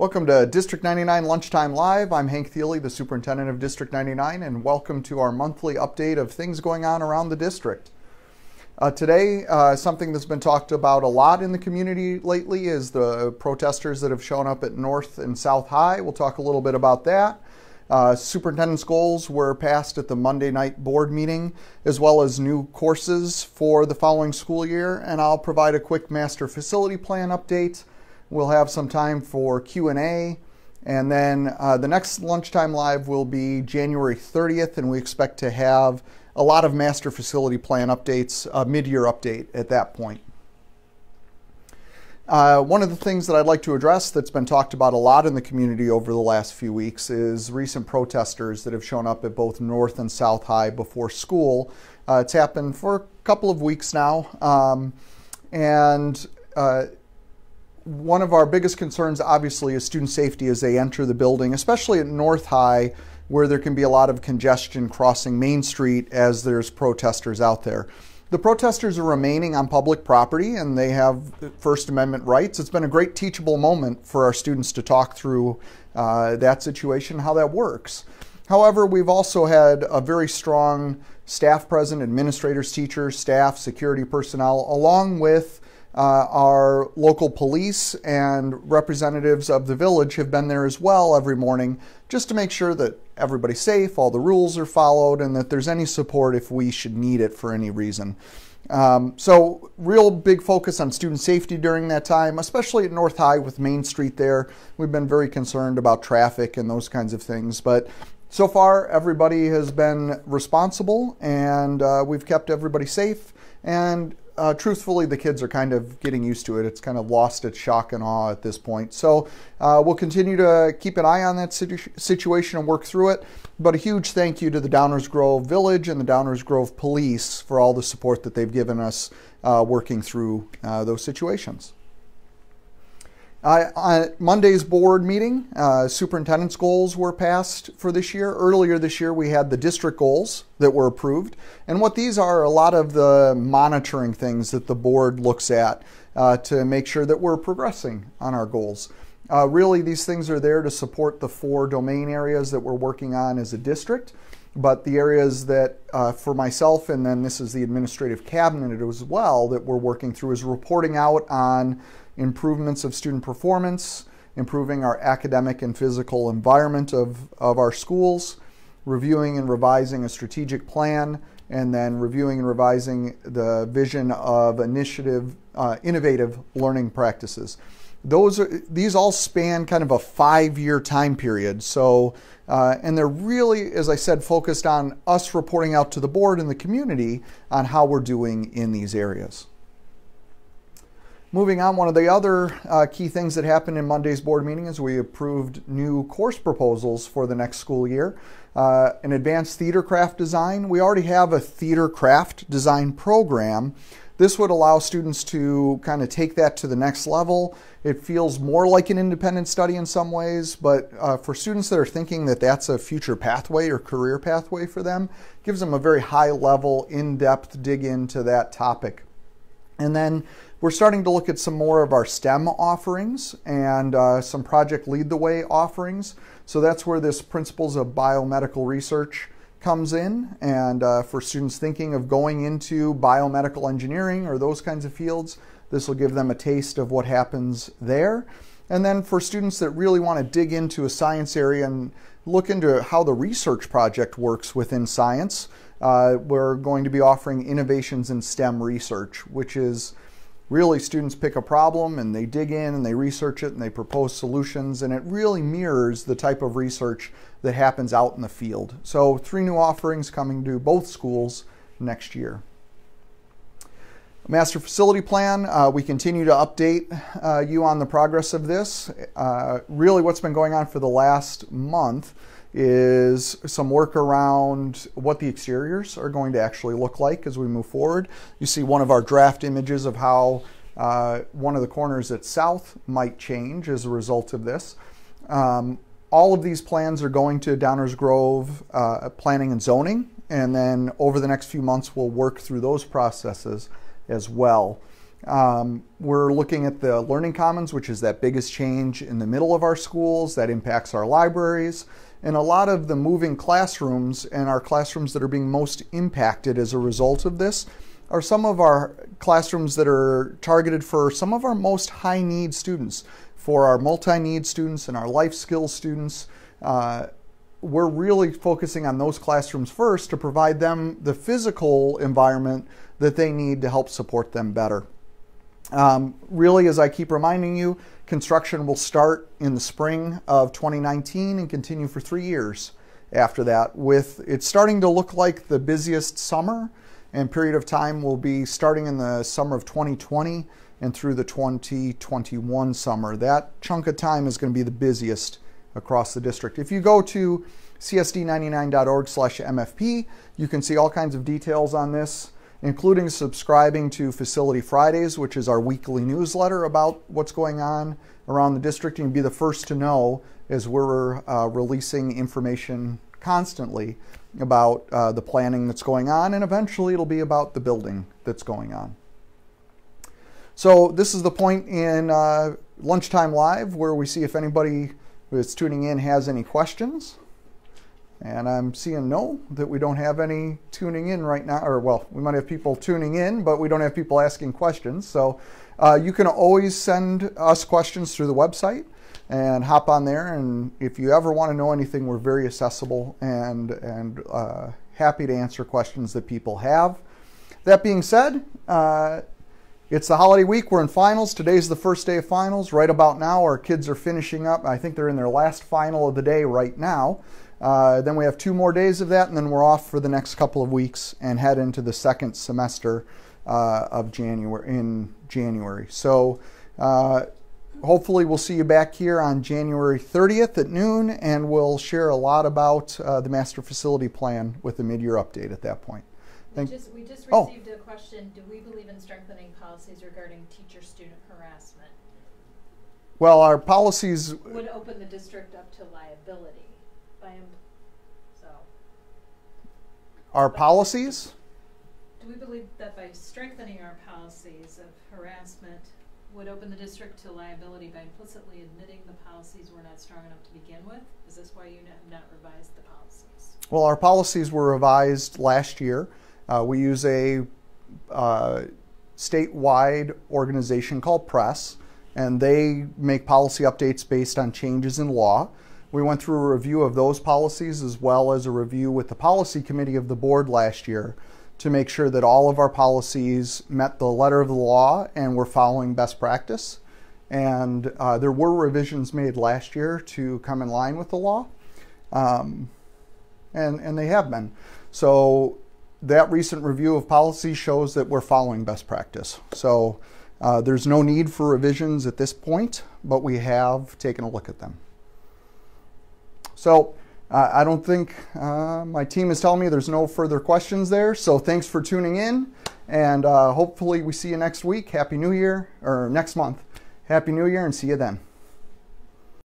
Welcome to District 99 Lunchtime Live. I'm Hank Thiele, the Superintendent of District 99, and welcome to our monthly update of things going on around the district. Uh, today, uh, something that's been talked about a lot in the community lately is the protesters that have shown up at North and South High. We'll talk a little bit about that. Uh, superintendent's goals were passed at the Monday night board meeting, as well as new courses for the following school year. And I'll provide a quick master facility plan update We'll have some time for Q&A. And then uh, the next lunchtime live will be January 30th, and we expect to have a lot of master facility plan updates, a mid-year update at that point. Uh, one of the things that I'd like to address that's been talked about a lot in the community over the last few weeks is recent protesters that have shown up at both North and South High before school. Uh, it's happened for a couple of weeks now. Um, and uh, one of our biggest concerns, obviously, is student safety as they enter the building, especially at North High, where there can be a lot of congestion crossing Main Street as there's protesters out there. The protesters are remaining on public property and they have First Amendment rights. It's been a great teachable moment for our students to talk through uh, that situation, how that works. However, we've also had a very strong staff present, administrators, teachers, staff, security personnel, along with uh, our local police and representatives of the village have been there as well every morning just to make sure that everybody's safe, all the rules are followed, and that there's any support if we should need it for any reason. Um, so, real big focus on student safety during that time, especially at North High with Main Street there. We've been very concerned about traffic and those kinds of things. But so far, everybody has been responsible and uh, we've kept everybody safe. And uh, truthfully, the kids are kind of getting used to it. It's kind of lost its shock and awe at this point. So uh, we'll continue to keep an eye on that situ situation and work through it. But a huge thank you to the Downers Grove Village and the Downers Grove Police for all the support that they've given us uh, working through uh, those situations. Uh, Monday's board meeting, uh, superintendent's goals were passed for this year. Earlier this year, we had the district goals that were approved. And what these are, a lot of the monitoring things that the board looks at uh, to make sure that we're progressing on our goals. Uh, really, these things are there to support the four domain areas that we're working on as a district. But the areas that, uh, for myself, and then this is the administrative cabinet as well, that we're working through is reporting out on improvements of student performance, improving our academic and physical environment of, of our schools, reviewing and revising a strategic plan, and then reviewing and revising the vision of initiative, uh, innovative learning practices. Those are, these all span kind of a five-year time period. So, uh, and they're really, as I said, focused on us reporting out to the board and the community on how we're doing in these areas. Moving on, one of the other uh, key things that happened in Monday's board meeting is we approved new course proposals for the next school year. Uh, an advanced theater craft design. We already have a theater craft design program. This would allow students to kind of take that to the next level. It feels more like an independent study in some ways, but uh, for students that are thinking that that's a future pathway or career pathway for them, gives them a very high level, in-depth dig into that topic. And then we're starting to look at some more of our STEM offerings and uh, some Project Lead the Way offerings. So that's where this Principles of Biomedical Research comes in. And uh, for students thinking of going into biomedical engineering or those kinds of fields, this will give them a taste of what happens there. And then for students that really want to dig into a science area and look into how the research project works within science, uh, we're going to be offering innovations in STEM research, which is really students pick a problem and they dig in and they research it and they propose solutions and it really mirrors the type of research that happens out in the field. So three new offerings coming to both schools next year. Master facility plan, uh, we continue to update uh, you on the progress of this. Uh, really what's been going on for the last month is some work around what the exteriors are going to actually look like as we move forward. You see one of our draft images of how uh, one of the corners at south might change as a result of this. Um, all of these plans are going to Downers Grove uh, Planning and Zoning, and then over the next few months we'll work through those processes as well. Um, we're looking at the Learning Commons, which is that biggest change in the middle of our schools that impacts our libraries. And a lot of the moving classrooms and our classrooms that are being most impacted as a result of this are some of our classrooms that are targeted for some of our most high need students, for our multi need students and our life skills students. Uh, we're really focusing on those classrooms first to provide them the physical environment that they need to help support them better. Um, really, as I keep reminding you, construction will start in the spring of 2019 and continue for three years after that. With it's starting to look like the busiest summer and period of time will be starting in the summer of 2020 and through the 2021 summer. That chunk of time is going to be the busiest across the district. If you go to csd99.org slash MFP, you can see all kinds of details on this including subscribing to Facility Fridays, which is our weekly newsletter about what's going on around the district. And be the first to know as we're uh, releasing information constantly about uh, the planning that's going on, and eventually it'll be about the building that's going on. So this is the point in uh, Lunchtime Live where we see if anybody who is tuning in has any questions. And I'm seeing no, that we don't have any tuning in right now, or well, we might have people tuning in, but we don't have people asking questions. So uh, you can always send us questions through the website and hop on there. And if you ever want to know anything, we're very accessible and, and uh, happy to answer questions that people have. That being said, uh, it's the holiday week. We're in finals. Today's the first day of finals. Right about now, our kids are finishing up. I think they're in their last final of the day right now. Uh, then we have two more days of that, and then we're off for the next couple of weeks and head into the second semester uh, of January in January. So uh, hopefully we'll see you back here on January 30th at noon, and we'll share a lot about uh, the master facility plan with the mid-year update at that point. We just, we just oh. received oh. a question. Do we believe in strengthening policies regarding teacher-student harassment? Well, our policies would open the district up to liability by, so. Our policies? Do we believe that by strengthening our policies of harassment would open the district to liability by implicitly admitting the policies were not strong enough to begin with? Is this why you have not revised the policies? Well, our policies were revised last year. Uh, we use a uh, statewide organization called PRESS, and they make policy updates based on changes in law. We went through a review of those policies as well as a review with the policy committee of the board last year to make sure that all of our policies met the letter of the law and were following best practice. And uh, there were revisions made last year to come in line with the law, um, and, and they have been. So that recent review of policy shows that we're following best practice. So uh, there's no need for revisions at this point, but we have taken a look at them. So uh, I don't think uh, my team is telling me there's no further questions there. So thanks for tuning in, and uh, hopefully we see you next week. Happy New Year, or next month. Happy New Year, and see you then.